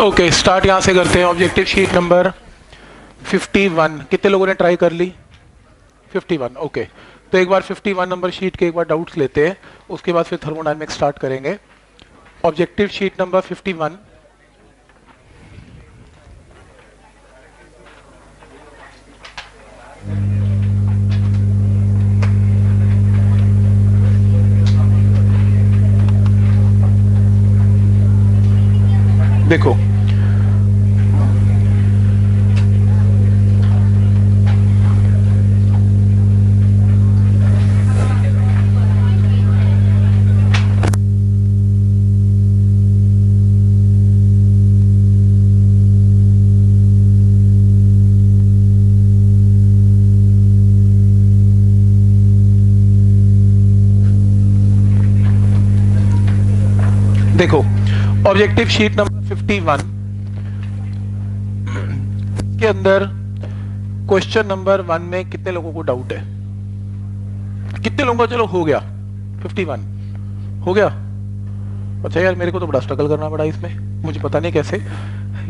Okay start यहाँ से करते हैं. ऑब्जेक्टिव शीट नंबर 51 कितने लोगों ने ट्राई कर ली? 51 ओके तो एक बार 51 नंबर शीट के एक बार डाउट्स लेते हैं. उसके बाद फिर थर्मोडाइनमिक्स स्टार्ट करेंगे. ऑब्जेक्टिव शीट नंबर 51 देखो। देखो ऑब्जेक्टिव शीट नंबर 51 के अंदर क्वेश्चन नंबर वन में कितने लोगों को डाउट है? कितने लोगों का चलो हो गया? 51 हो गया? अच्छा यार, मेरे को तो बड़ा स्ट्रगल करना पड़ा इसमें। मुझे पता नहीं कैसे।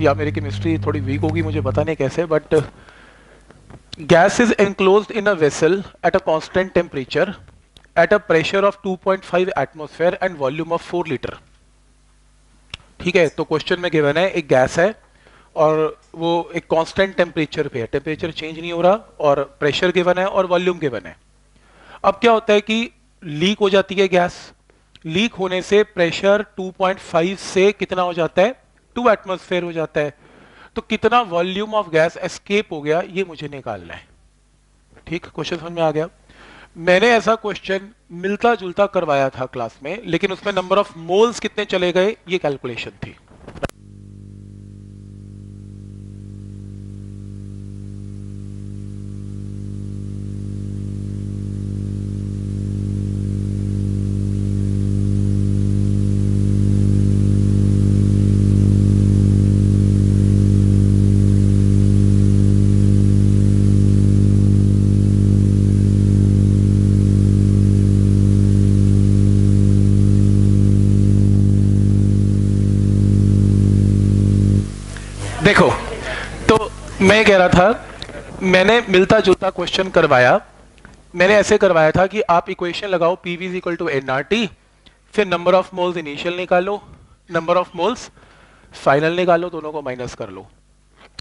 या मेरी केमिस्ट्री थोड़ी वीक होगी, मुझे पता नहीं कैसे but gas is enclosed in a vessel at a constant temperature at a pressure of 2.5 atmosphere and volume of 4 litre ठीक है तो क्वेश्चन में गिवन है, एक गैस है और वो एक कांस्टेंट टेम्परेचर पे है। टेम्परेचर चेंज नहीं हो रहा और प्रेशर गिवन है और वॉल्यूम गिवन है। अब क्या होता है कि लीक हो जाती है गैस लीक होने से प्रेशर 2.5 से कितना हो जाता है? टू एटमोस्फेयर हो जाता है। तो कितना वॉल्यूम ऑफ़ गैस एस्केप हो गया, ये मुझे निकालना है। ठीक क्वेश्चन समझ में आ गया? मैंने ऐसा क्वेश्चन मिलता जुलता करवाया था क्लास में, लेकिन उसमें नंबर ऑफ़ मोल्स कितने चले गए, ये कैलकुलेशन थी। देखो तो मैं कह रहा था, मैंने मिलता जुलता क्वेश्चन करवाया। मैंने ऐसे करवाया था कि आप इक्वेशन लगाओ P V equal to n R T फिर नंबर ऑफ़ मोल्स इनिशियल निकालो नंबर ऑफ़ मोल्स फाइनल निकालो, दोनों को माइनस कर लो।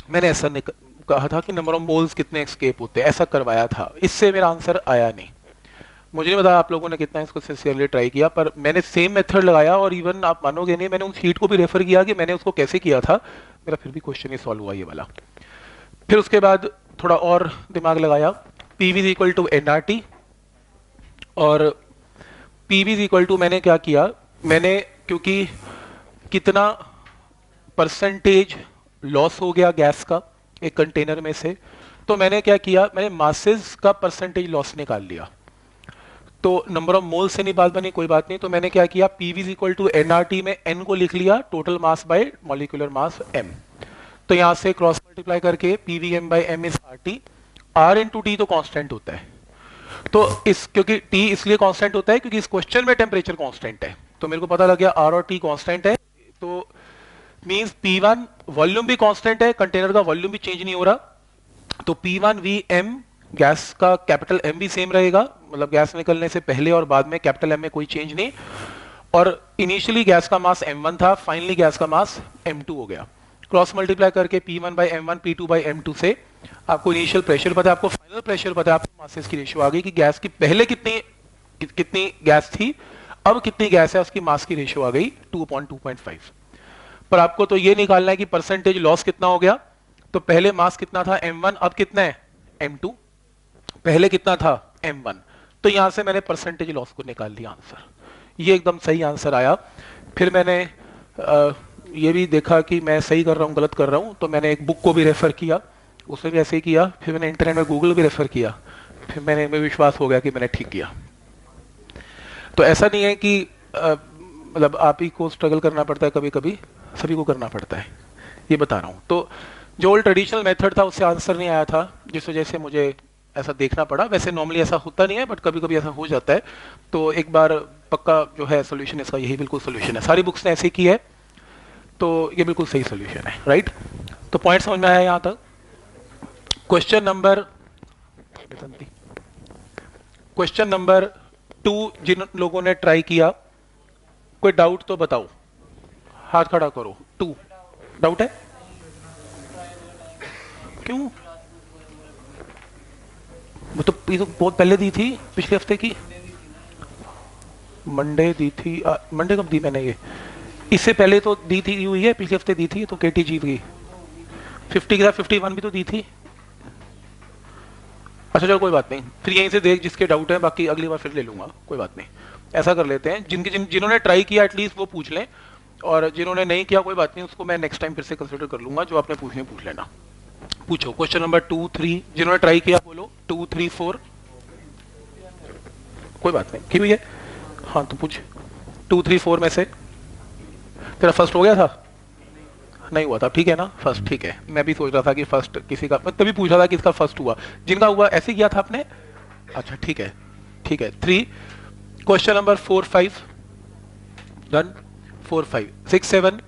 मैंने ऐसा कहा था कि नंबर ऑफ़ मोल्स कितने एक्सकेप होते हैं, ऐसा करवाया था। इससे मेरा आंसर आया नहीं। मुझे नहीं पता आप लोगों ने कितना इसको सिंसियरली ट्राई किया, पर मैंने सेम मेथड लगाया और इवन आप मानोगे नहीं, मैंने उस शीट को भी रेफर किया कि मैंने उसको कैसे किया था। मेरा फिर भी क्वेश्चन ही सॉल्व हुआ ये वाला। फिर उसके बाद थोड़ा और दिमाग लगाया। P V equal to n R T और पी वी इक्वल टू मैंने क्या किया? मैंने, क्योंकि कितना परसेंटेज लॉस हो गया गैस का एक कंटेनर में से तो मैंने क्या किया? मैंने मासेस का परसेंटेज लॉस निकाल लिया। तो नंबर ऑफ़ मोल से नहीं बात बनी, कोई बात नहीं। तो मैंने क्या किया P V equal to nRT में एन को लिख लिया total mass by molecular mass M तो यहाँ से क्रॉस मल्टीप्लाई करके P V m by M is R T R into T तो कांस्टेंट होता है। तो इस, क्योंकि टी इसलिए कांस्टेंट होता है क्योंकि इस क्वेश्चन में टेम्परेचर कॉन्स्टेंट है। तो मेरे को पता लग गया आर और टी कॉन्स्टेंट है। तो मींस पी वन वॉल्यूम भी कॉन्स्टेंट है कंटेनर का वॉल्यूम भी चेंज नहीं हो रहा। तो P one V M gas का कैपिटल एम भी सेम रहेगा। मतलब गैस निकलने से पहले और बाद में कैपिटल एम में कोई चेंज नहीं। और इनिशियली गैस का मास m1 था फाइनली गैस का मास m2 हो गया। क्रॉस मल्टीप्लाई करके P1 one by M one P two by M two से आपको इनिशियल प्रेशर पता है आपको फाइनल प्रेशर पता है आपको मासेस की रेशियो आ गई कि गैस की पहले कितनी कि, कितनी गैस थी अब कितनी गैस है उसकी मास की रेशियो आ गई two point two point five पर आपको तो ये निकालना है कि परसेंटेज लॉस कितना हो गया। तो पहले मास कितना था m1 अब कितना है m2 पहले कितना था? M1 तो यहाँ से मैंने परसेंटेज लॉस को निकाल लिया आंसर ये एकदम सही आंसर आया। फिर मैंने आ, ये भी देखा कि मैं सही कर रहा हूँ गलत कर रहा हूँ तो मैंने एक बुक को भी रेफर किया। उसमें भी ऐसे ही किया। फिर मैंने इंटरनेट में गूगल भी रेफर किया। फिर मैंने में विश्वास हो गया कि मैंने ठीक किया। तो ऐसा नहीं है कि मतलब आप ही को स्ट्रगल करना पड़ता है कभी कभी सभी को करना पड़ता है। ये बता रहा हूँ। तो जो ओल्ड ट्रेडिशनल मेथड था उससे आंसर नहीं आया था जिस वजह से मुझे ऐसा देखना पड़ा। वैसे नॉर्मली ऐसा होता नहीं है बट कभी कभी ऐसा हो जाता है। तो एक बार पक्का जो है सोल्यूशन इसका यही बिल्कुल सोल्यूशन है। सारी बुक्स ने ऐसे की है तो ये बिल्कुल सही सोल्यूशन है राइट तो पॉइंट समझ में आया यहाँ तक? Question number question number two जिन लोगों ने ट्राई किया, कोई डाउट तो बताओ। हाथ खड़ा करो। टू डाउट है? क्यों? वो तो ये तो बहुत पहले दी थी पिछले हफ़्ते की। मंडे दी थी मंडे कब दी मैंने ये? इससे पहले तो दी थी हुई है पिछले हफ़्ते दी थी तो केटी जीत गई फिफ्टी के साथ फिफ्टी वन भी तो दी थी। अच्छा चलो कोई बात नहीं। फिर यहीं से देख जिसके डाउट है बाकी अगली बार फिर ले लूँगा कोई बात नहीं। ऐसा कर लेते हैं जिनके जिन जिन्होंने ट्राई किया एटलीस्ट वो पूछ लें और जिन्होंने नहीं किया कोई बात नहीं उसको मैं नेक्स्ट टाइम फिर से कंसिडर कर लूँगा जो आपने पूछने पूछ लेना। पूछो। क्वेश्चन नंबर टू थ्री जिन्होंने ट्राई किया, बोलो। टू थ्री फोर कोई बात नहीं। की हुई है? हाँ तो पूछ टू थ्री फोर में से। तेरा फ़र्स्ट हो गया था? नहीं हुआ था। ठीक है ना? फ़र्स्ट ठीक है। मैं भी सोच रहा था कि फ़र्स्ट किसी का मैं तभी पूछ रहा था किसका फ़र्स्ट हुआ। जिनका हुआ, ऐसे किया था आपने? अच्छा ठीक है। ठीक है। Three question number four five done four five six seven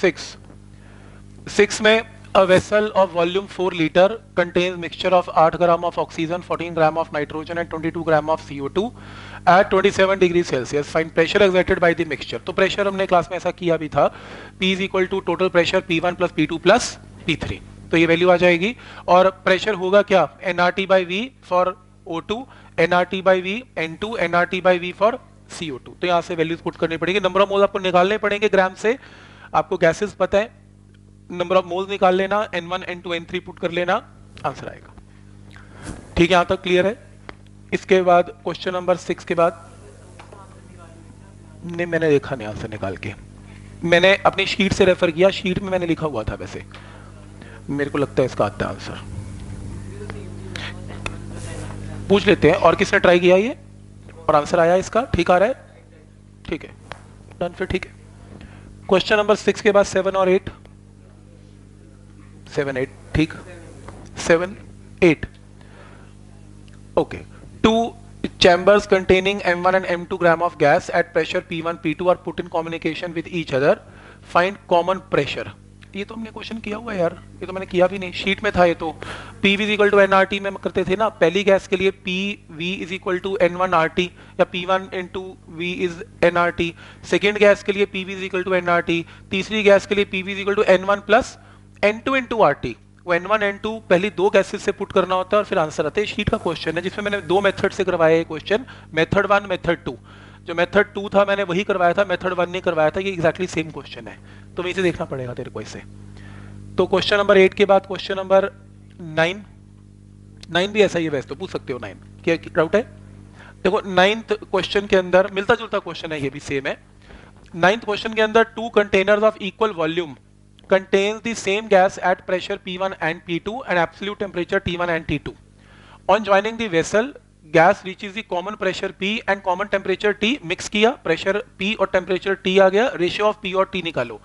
six six में A vessel of volume 4 liter contains mixture of 8 gram of oxygen, 14 gram of nitrogen and 22 gram of CO2 at 27 degree Celsius. Find pressure exerted by the mixture. तो pressure हमने class में ऐसा किया भी था P is equal to total pressure P1 plus P2 plus P3. तो ये value आ जाएगी और प्रेशर होगा क्या nRT by V for O2, nRT by V N2, nRT by V for CO2. तो यहाँ से वैल्यूज़ पुट करनी पड़ेगी नंबर ऑफ़ मोल आपको निकालने पड़ेंगे ग्राम से आपको गैसेस पता है नंबर ऑफ़ मोल्स निकाल लेना N1, N2, N3 पुट कर लेना आंसर आएगा। ठीक है यहाँ तक क्लियर है? इसके बाद क्वेश्चन नंबर सिक्स के बाद नहीं मैंने देखा नहीं आंसर निकाल के। मैंने अपनी शीट से रेफर किया शीट में मैंने लिखा हुआ था वैसे। मेरे को लगता है इसका आता आंसर पूछ लेते हैं और किसने ट्राई किया ये? और आंसर आया इसका? ठीक आ रहा है? ठीक है। डन फिर ठीक है। क्वेश्चन नंबर सिक्स के बाद सेवन और एट सेवन एट ठीक? Seven eight okay two chambers containing m1 and m2 gram of gas at pressure p1 p2 are put in communication with each other. Find common pressure. ये तो हमने question किया हुआ यार। ये तो मैंने किया भी नहीं। शीट में था ये तो। P V equal to n R T में करते थे ना। पहली गैस के लिए P V is equal to n one R T या P one into V is n R T second gas के लिए P V is equal to n R T तीसरी गैस के लिए P V is equal to n one plus n two into R T वो N one N two पहली दो gases से put करना होता है और फिर आंसर आता है। शीट का क्वेश्चन है, जिसमें मैंने दो मेथड से करवाया है question method one method two जो मेथड टू था, मैंने वही करवाया था मेथड वन नहीं करवाया था, ये एक्जैक्टली सेम क्वेश्चन है। तो वहीं से देखना पड़ेगा तेरे को इसे। तो क्वेश्चन नंबर एट के बाद क्वेश्चन नंबर नाइन नाइन भी ऐसा ही है वैसे तो पूछ सकते हो नाइन क्या डाउट है? देखो नाइन्थ क्वेश्चन के अंदर मिलता जुलता क्वेश्चन है, ये भी सेम है। नाइन्थ क्वेश्चन के अंदर two containers of equal volume contains the same gas at pressure P1 and P2 and absolute temperature T1 and T2. On joining the vessel, gas reaches the common pressure P and common temperature T mix किया pressure P और temperature T आ गया ratio of P और T निकालो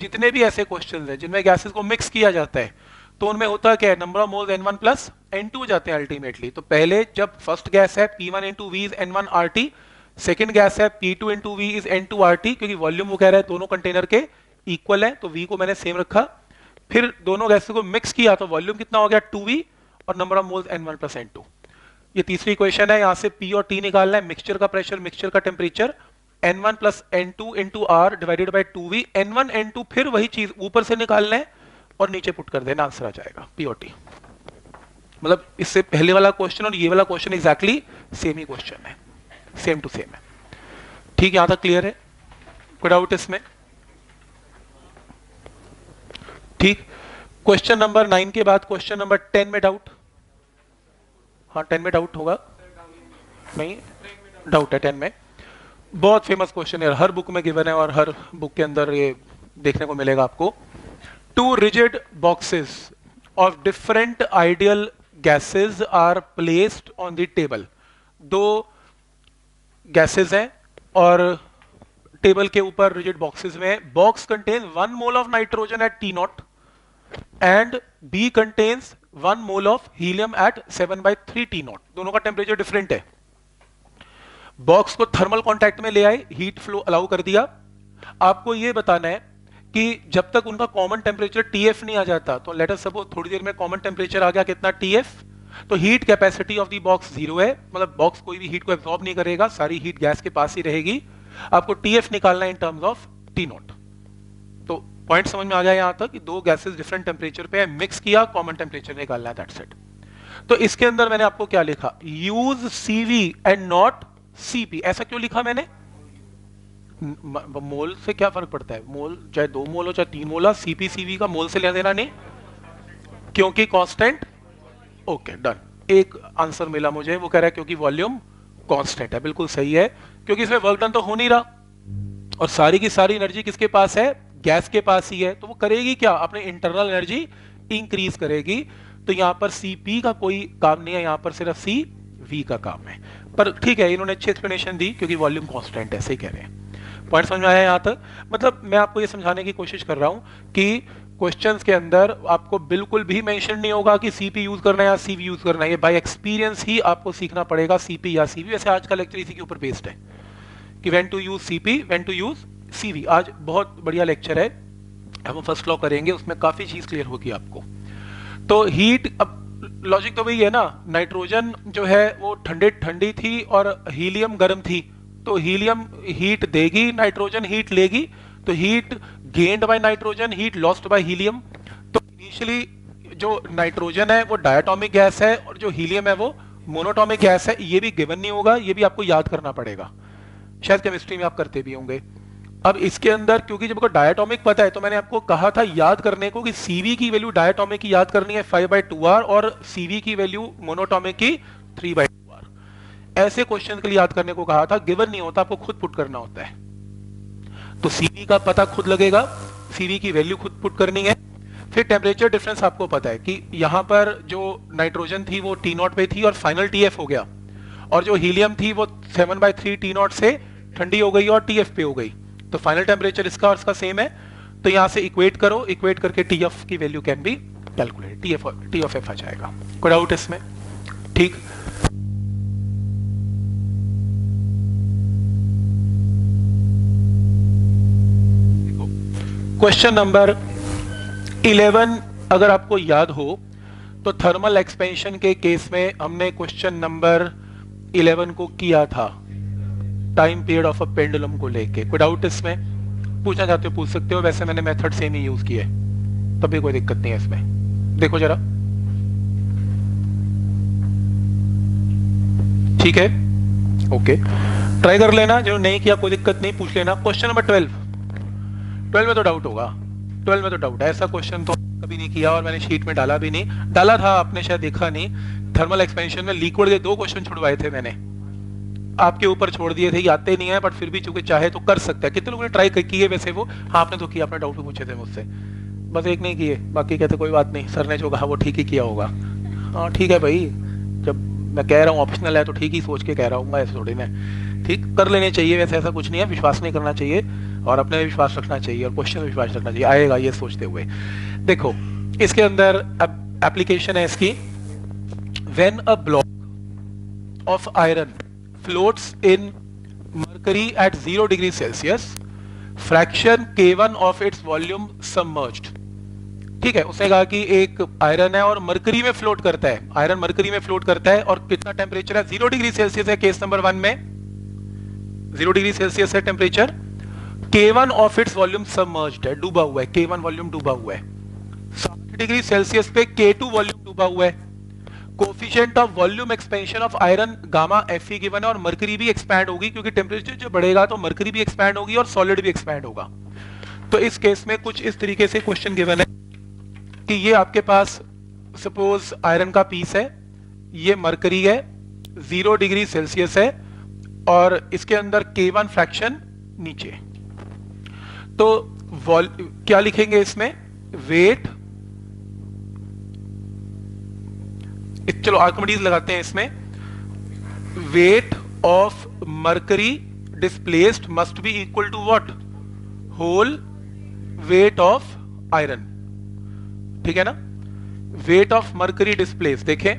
जितने भी ऐसे question हैं जिनमें गैसेस को मिक्स किया जाता है तो उनमें होता क्या है number of moles N1 plus N2 जाते हैं अल्टीमेटली तो पहले जब फ़र्स्ट गैस है P1 into V is N1 RT second gas है P2 into V is N2 RT क्योंकि वॉल्यूम वो कह रहा है दोनों कंटेनर के इक्वल है तो वी को मैंने सेम रखा। फिर दोनों गैसेस को मिक्स किया तो वॉल्यूम कितना हो गया? टू और number of moles n one plus n two ये तीसरी क्वेश्चन है, यहाँ से पी और टी निकालना है। मिक्सचर का प्रेशर मिक्सचर का temperature n one plus n two into R divided by two V n one n two फिर वही चीज़ ऊपर से निकालना है और नीचे पुट कर देना आंसर आ जाएगा पी और टी मतलब इससे पहले वाला क्वेश्चन और ये वाला क्वेश्चन एग्जैक्टली सेम ही क्वेश्चन है। सेम टू सेम है। ठीक, यहाँ तक क्लियर है? कोई डाउट इसमें। ठीक। क्वेश्चन नंबर नाइन के बाद क्वेश्चन नंबर टेन में डाउट हाँ टेन में डाउट होगा। नहीं डाउट है टेन में। बहुत फ़ेमस क्वेश्चन है, हर बुक में गिवन है और हर बुक के अंदर ये देखने को मिलेगा आपको। Two rigid boxes of different ideal gases are placed on the table दो गैसेस हैं और टेबल के ऊपर रिजिड बॉक्सेस में box contain one mole of nitrogen at T naught and B contains one mole of helium at seven by three T naught दोनों का temperature different है। Box को थर्मल कॉन्टैक्ट में ले आए हीट फ्लो अलाउ कर दिया। आपको यह बताना है कि जब तक उनका कॉमन टेम्परेचर टीएफ नहीं आ जाता तो लेटर सपोज़ थोड़ी देर में कॉमन टेम्परेचर आ गया कितना टीएफ तो heat capacity of the box zero है। मतलब बॉक्स कोई भी हीट को एब्जॉर्ब नहीं करेगा, सारी हीट गैस के पास ही रहेगी। आपको टीएफ निकालना है in terms of T naught तो पॉइंट समझ में आ गया यहाँ तक कि दो गैसेस डिफरेंट टेम्परेचर पे है मिक्स किया कॉमन टेम्परेचर निकालना है इट तो इसके अंदर मैंने आपको क्या लिखा? Use CV and not CP ऐसा क्यों लिखा मैंने? मोल से क्या फ़र्क पड़ता है? मोल, चाहे दो मोल हो, चाहे तीन मोल हो सीपी सीवी का मोल से लेना देना नहीं। क्योंकि कांस्टेंट ओके डन एक आंसर मिला मुझे, वो कह रहा है क्योंकि वॉल्यूम कांस्टेंट है, बिल्कुल सही है। क्योंकि इसमें वर्क डन तो हो नहीं रहा। और सारी की सारी एनर्जी किसके पास है? गैस के पास ही है तो वो करेगी क्या? अपने इंटरनल एनर्जी इंक्रीज करेगी। तो यहाँ पर सीपी का कोई काम नहीं है, यहाँ पर सिर्फ़ सी वी का काम है। पर ठीक है, इन्होंने अच्छी एक्सप्लेनेशन दी, क्योंकि वॉल्यूम कांस्टेंट ऐसे ही कह रहे हैं। पॉइंट समझ में आया यहाँ तक? मतलब मैं आपको ये समझाने की कोशिश कर रहा हूँ कि क्वेश्चंस के अंदर आपको बिल्कुल भी मेंशन नहीं होगा कि सीपी यूज़ करना है या सीवी यूज़ करना है। बाय एक्सपीरियंस ही आपको सीखना पड़ेगा सीपी या सीवी वैसे आज का लेक्चर इसी के ऊपर बेस्ड है कि when to use CP when to use CV. आज बहुत बढ़िया लेक्चर है। हम फ़र्स्ट लॉ करेंगे, उसमें काफ़ी चीज़ क्लियर होगी आपको। तो हीट अब लॉजिक तो वही है ना नाइट्रोजन जो है वो ठंडे, ठंडी थी और हीलियम गर्म थी। तो हीलियम हीट देगी नाइट्रोजन हीट लेगी तो heat gained by nitrogen heat lost by helium तो इनिशियली जो नाइट्रोजन है, वो डायटोमिक गैस है और जो हीलियम है वो मोनोटोमिक गैस है। ये भी गिवन नहीं होगा, ये भी आपको याद करना पड़ेगा। शायद केमिस्ट्री में आप करते भी होंगे। अब इसके अंदर, क्योंकि जब डायटोमिक पता है तो मैंने आपको कहा था याद करने को कि सीवी की वैल्यू डायटोमिक की याद करनी है फाइव बाई टू आर और सीवी की वैल्यू मोनोटोमिक की थ्री बाई टू आर ऐसे क्वेश्चन के लिए याद करने को कहा था गिवन नहीं होता, आपको खुद पुट करना होता है। तो सीवी का पता खुद लगेगा सीवी की वैल्यू खुद पुट करनी है। फिर टेम्परेचर डिफरेंस आपको पता है कि यहाँ पर जो नाइट्रोजन थी, वो टी नॉट पे थी और फाइनल टीएफ हो गया। और जो हीलियम थी, वो seven by three T naught से ठंडी हो गई और टीएफ पे हो गई। तो फाइनल टेम्परेचर इसका और इसका सेम है। तो यहाँ से इक्वेट करो इक्वेट करके टी एफ़ की value can be calculate T F T of F आ जाएगा। कोई डाउट इसमें। ठीक। क्वेश्चन नंबर 11 अगर आपको याद हो तो थर्मल एक्सपेंशन के केस में हमने क्वेश्चन नंबर 11 को किया था। Time period of a pendulum को लेके। कोई डाउट इसमें? पूछना चाहते हो, पूछ सकते हो। वैसे मैंने मेथड सेम ही यूज़ किया है। तभी कोई दिक्कत नहीं है इसमें। देखो जरा। ठीक है? ओके ट्राई कर लेना। जो नहीं किया, कोई दिक्कत नहीं। पूछ लेना। क्वेश्चन नंबर ट्वेल्व ट्वेल्व में तो डाउट होगा। ट्वेल्व में तो डाउट है। ऐसा क्वेश्चन तो कभी नहीं किया और मैंने शीट में डाला भी नहीं। डाला था, आपने शायद देखा नहीं। थर्मल एक्सपेंशन में लिक्विड के दो क्वेश्चन छुड़वाए थे मैंने। आपके ऊपर छोड़ दिए थे आते नहीं है बट फिर भी चूँकि चाहे तो कर सकते हैं। कितने लोगों ने ट्राई किए वैसे वो? हाँ आपने तो किया, अपने डाउट पूछे थे मुझसे। बस एक नहीं किए, बाकी कहते कोई बात नहीं। सर ने जो कहा वो ठीक ही किया होगा। हाँ ठीक है भाई। जब मैं कह रहा हूँ ऑप्शनल है तो ठीक ही सोच के कह रहा हूँ ऐसे थोड़ी मैं। ठीक, कर लेने चाहिए वैसे ऐसा कुछ नहीं है, विश्वास नहीं करना चाहिए, और अपने विश्वास रखना चाहिए, और क्वेश्चन विश्वास रखना चाहिए। आएगा ये सोचते हुए। देखो, इसके अंदर एप्लीकेशन है इसकी। When a block of iron floats in mercury at zero degree Celsius fraction के one of its volume submerged ठीक है, उसने कहा कि एक आयरन है और मरकरी में फ्लोट करता है। आयरन मरकरी में फ्लोट करता है और कितना टेम्परेचर है? ज़ीरो डिग्री सेल्सियस है केस नंबर वन में। ज़ीरो डिग्री सेल्सियस है temperature K1 of its volume submerged है, डूबा हुआ है। K1 वॉल्यूम डूबा हुआ है। 60 डिग्री सेल्सियस पे K2 वॉल्यूम डूबा हुआ है। Coefficient of volume expansion of iron gamma F E given है और मरकरी भी एक्सपैंड होगी क्योंकि टेम्परेचर जो बढ़ेगा तो मरकरी भी एक्सपैंड होगी और सॉलिड भी एक्सपैंड होगा। तो इस केस में कुछ इस तरीके से क्वेश्चन गिवन है कि ये आपके पास सपोज़ आयरन का पीस है, ये मरकरी है ज़ीरो डिग्री सेल्सियस है और इसके अंदर के वन फ्रैक्शन नीचे। तो क्या लिखेंगे इसमें? वेट चलो आर्कमिडीज लगाते हैं इसमें। Weight of mercury displaced must be equal to what whole weight of iron ठीक है ना? वेट ऑफ़ मर्करी डिस्प्लेस देखें।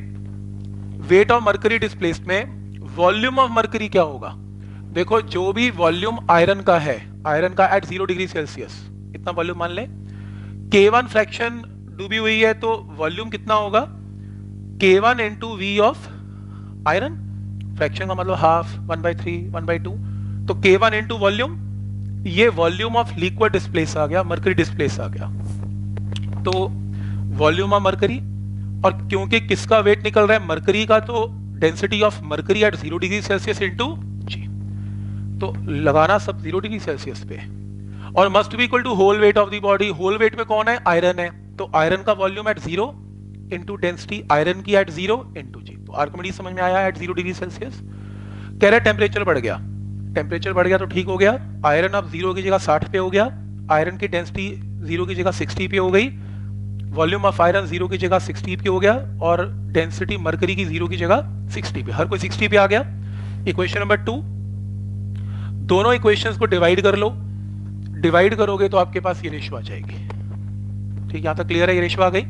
वेट ऑफ़ मर्करी डिस्प्लेस में वॉल्यूम ऑफ़ मर्करी क्या होगा? देखो, जो भी वॉल्यूम आयरन का है आयरन का एट ज़ीरो डिग्री सेल्सियस इतना वॉल्यूम मान ले। के वन फ्रैक्शन डूबी हुई है तो वॉल्यूम कितना होगा? K one into V of iron fraction का मतलब half one by three one by two तो के वन इंटू वॉल्यूम ये वॉल्यूम ऑफ़ लिक्विड डिस्प्लेस आ गया मरकरी डिस्प्लेस आ गया. तो वॉल्यूम ऑफ़ मरकरी और क्योंकि किसका वेट निकल रहा है? मरकरी का तो density of mercury at zero degree Celsius into G तो लगाना सब ज़ीरो डिग्री सेल्सियस पे. और must be equal to whole weight of the body whole weight में कौन है? आयरन है. तो आयरन का volume at zero into density iron की एट ज़ीरो इंटू जी तो आर्कमिडीज समझ में आया एट ज़ीरो डिग्री सेल्सियस कह रहे टेम्परेचर बढ़ गया। टेम्परेचर बढ़ गया तो ठीक हो गया। आयरन अब ज़ीरो की जगह साठ पे हो गया। आयरन की डेंसिटी ज़ीरो की जगह सिक्सटी पे हो गई। वॉल्यूम ऑफ़ आयरन ज़ीरो की जगह सिक्सटी पे हो गया और डेंसिटी मरकरी की ज़ीरो की जगह सिक्सटी पे। हर कोई सिक्सटी पे आ गया। इक्वेशन नंबर टू दोनों इक्वेशंस को डिवाइड कर लो। डिवाइड करोगे तो आपके पास ये रेशो आ जाएगी। ठीक, यहाँ तक क्लियर है, ये रेशो आ गई।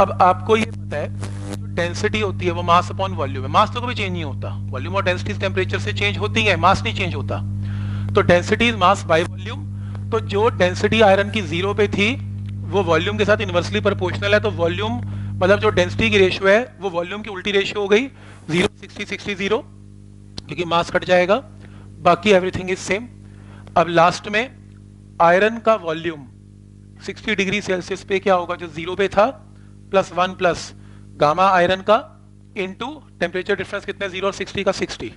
अब आपको ये पता है डेंसिटी होती है वो मास अपॉन वॉल्यूम है मास तो कभी चेंज नहीं होता। वॉल्यूम और डेंसिटी टेम्परेचर से चेंज होती है मास नहीं चेंज होता। तो डेंसिटी मास बाय वॉल्यूम तो जो डेंसिटी आयरन की ज़ीरो पे थी, वो वॉल्यूम के साथ इनवर्सली प्रोपोर्शनल है तो वॉल्यूम मतलब जो डेंसिटी की रेशियो है, वो वॉल्यूम की उल्टी रेशियो हो गई ज़ीरो सिक्सटी सिक्सटी ज़ीरो क्योंकि मास कट जाएगा। बाकी एवरीथिंग इज़ सेम अब लास्ट में आयरन का वॉल्यूम 60 डिग्री सेल्सियस पे क्या होगा, जो ज़ीरो पे था plus one plus gamma iron का इनटू टेम्परेचर डिफरेंस कितने ज़ीरो और सिक्सटी का सिक्सटी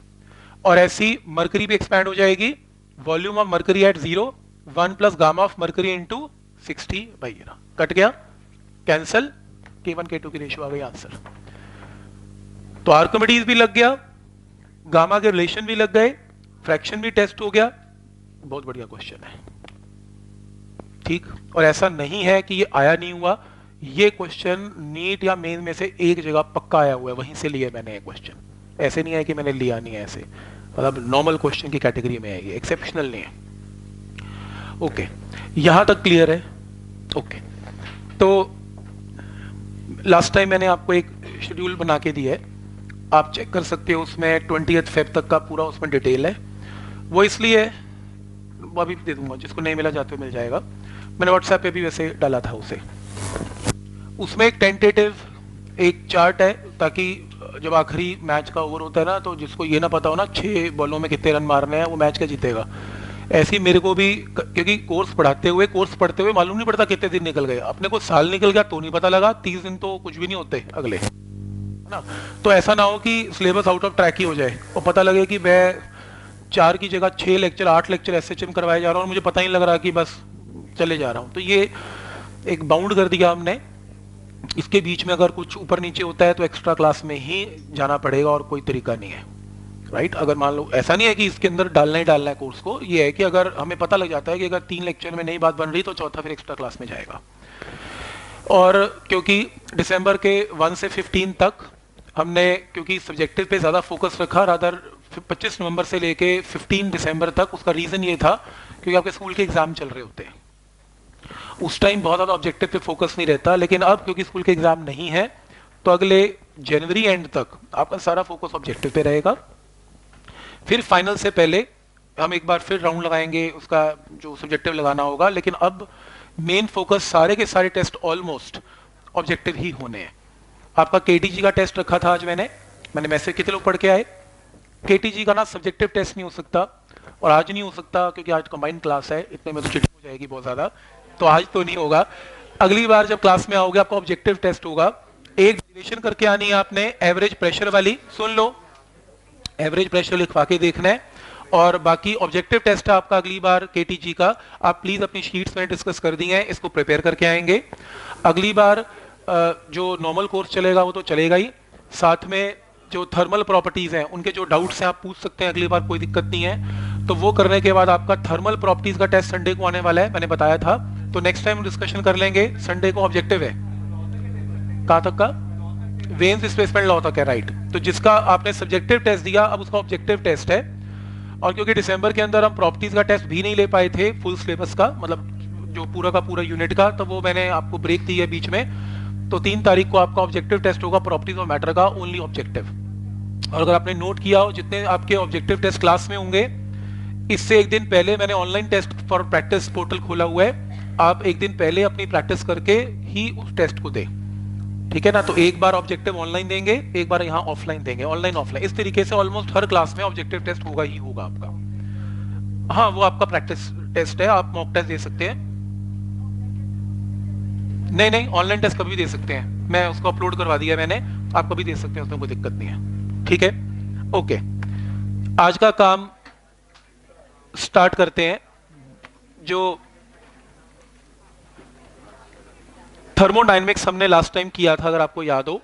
और ऐसी मरकरी भी एक्सपैंड हो जाएगी. Volume of mercury at zero one plus gamma of mercury into sixty by cut गया cancel K one K two की रेशियो आ गई आंसर तो आर्कोमेडीज भी लग गया. गामा के रिलेशन भी लग गए. फ्रैक्शन भी टेस्ट हो गया. बहुत बढ़िया क्वेश्चन है. ठीक? और ऐसा नहीं है कि ये आया नहीं हुआ. ये क्वेश्चन नीट या मेन में से एक जगह पक्का आया हुआ है, वहीं से लिया मैंने ये क्वेश्चन ऐसे नहीं है कि मैंने लिया नहीं है ऐसे. मतलब नॉर्मल क्वेश्चन की कैटेगरी में है ये एक्सेप्शनल नहीं है. ओके यहाँ तक क्लियर है? ओके तो लास्ट टाइम मैंने आपको एक शेड्यूल बना के दिया है. आप चेक कर सकते हो उसमें ट्वेंटी फेब तक का पूरा उसमें डिटेल है. वो इसलिए, वो अभी दे दूँगा, जिसको नहीं मिला जाते मिल जाएगा. मैंने व्हाट्सएप पे भी वैसे डाला था उसे. उसमें एक टेंटेटिव एक चार्ट है, ताकि जब आखिरी मैच का ओवर होता है ना तो जिसको ये ना पता हो ना, छह बॉलों में कितने रन मारने हैं, वो मैच क्या जीतेगा। ऐसी मेरे को भी क्योंकि कोर्स पढ़ाते हुए कोर्स पढ़ते हुए मालूम नहीं पड़ता कितने दिन निकल गए। अपने को साल निकल गया तो नहीं पता लगा, तीस दिन तो कुछ भी नहीं होते अगले। ना? तो ऐसा ना हो कि सिलेबस आउट ऑफ़ ट्रैक ही हो जाए, और पता लगे कि मैं चार की जगह छह लेक्चर आठ लेक्चर एस करवाए जा रहा हूँ, और मुझे पता ही लग रहा कि बस चले जा रहा हूँ। तो ये एक बाउंड कर दिया हमने इसके बीच में अगर कुछ ऊपर नीचे होता है तो एक्स्ट्रा क्लास में ही जाना पड़ेगा और कोई तरीका नहीं है। राइट अगर मान लो, ऐसा नहीं है कि इसके अंदर डालना ही डालना है कोर्स को, ये है कि अगर हमें पता लग जाता है कि अगर तीन लेक्चर में नई बात बन रही तो चौथा फिर एक्स्ट्रा क्लास में जाएगा। और क्योंकि दिसंबर के वन से फिफ्टीन तक हमने, क्योंकि सब्जेक्टिव पे ज़्यादा फोकस रखा रादर 25 नवंबर से लेके 15 दिसंबर तक, उसका रीज़न ये था, क्योंकि आपके स्कूल के एग्ज़ाम चल रहे होते हैं। उस टाइम बहुत ज़्यादा ऑब्जेक्टिव पे फोकस नहीं रहता, लेकिन अब क्योंकि स्कूल के एग्ज़ाम नहीं है तो अगले जनवरी एंड तक आपका सारा फोकस ऑब्जेक्टिव पे रहेगा। फिर फाइनल से पहले हम एक बार फिर राउंड लगाएँगे, उसका जो सब्जेक्टिव लगाना होगा, लेकिन अब मेन फोकस सारे के सारे टेस्ट ऑलमोस्ट ऑब्जेक्टिव ही होने हैं। आपका के का टेस्ट रखा था आज मैंने मैंने मैसेज कितने लोग पढ़ के आए? के का ना सब्जेक्टिव टेस्ट नहीं हो सकता, और आज नहीं हो सकता, क्योंकि आज कंबाइंड क्लास है, इतने में तो चिट हो जाएगी बहुत ज़्यादा। तो आज तो नहीं होगा। अगली बार जब क्लास में आओगे, आपका ऑब्जेक्टिव टेस्ट होगा। एक डेरिवेशन करके आनी है आपने एवरेज प्रेशर वाली, सुन लो। एवरेज प्रेशर लिखवा के देखना है। और बाकी ऑब्जेक्टिव टेस्ट है आपका अगली बार केटीजी का। आप प्लीज़ अपनी शीट्स में डिस्कस कर दी हैं, इसको प्रिपेयर करके आएँगे। अगली बार जो नॉर्मल कोर्स चलेगा, वो तो चलेगा ही। साथ में जो थर्मल प्रॉपर्टीज़ हैं, उनके जो डाउट्स हैं, आप पूछ सकते हैं, अगली बार कोई दिक्कत नहीं है। तो वो करने के बाद आपका थर्मल प्रॉपर्टीज़ का टेस्ट संडे को आने वाला है, मैंने बताया था। तो नेक्स्ट टाइम डिस्कशन कर लेंगे। संडे को ऑब्जेक्टिव है। कहा तक का? वेन्स डिस्प्लेसमेंट लॉ तक है राइट तो जिसका आपने सब्जेक्टिव टेस्ट दिया, अब उसका ऑब्जेक्टिव टेस्ट है। और क्योंकि दिसंबर के अंदर हम प्रॉपर्टीज़ का टेस्ट भी नहीं ले पाए थे फुल सिलेबस का मतलब जो पूरा का पूरा यूनिट का तो वो मैंने आपको ब्रेक दी है बीच में। तो तीन तारीख को आपका ऑब्जेक्टिव टेस्ट होगा प्रॉपर्टीज़ ऑफ़ मैटर का ओनली ऑब्जेक्टिव और अगर आपने नोट किया हो, जितने आपके ऑब्जेक्टिव टेस्ट क्लास में होंगे, इससे एक दिन पहले मैंने online test for practice portal खोला हुआ है। आप एक दिन पहले अपनी प्रैक्टिस करके ही उस टेस्ट को दें। ठीक है ना? तो एक बार ऑब्जेक्टिव ऑनलाइन देंगे, एक बार यहाँ ऑफलाइन देंगे। ऑनलाइन ऑफलाइन इस तरीके से ऑलमोस्ट हर क्लास में ऑब्जेक्टिव टेस्ट होगा ही होगा आपका। हाँ वो आपका प्रैक्टिस टेस्ट है। आप मॉक टेस्ट दे सकते हैं। नहीं नहीं ऑनलाइन टेस्ट कभी दे सकते हैं। मैं उसको अपलोड करवा दिया मैंने। आप कभी दे सकते हैं, उसमें कोई दिक्कत नहीं है। ठीक है? ओके आज का काम स्टार्ट करते हैं। जो थर्मोडाइनमिक्स हमने लास्ट टाइम किया था अगर आपको याद हो।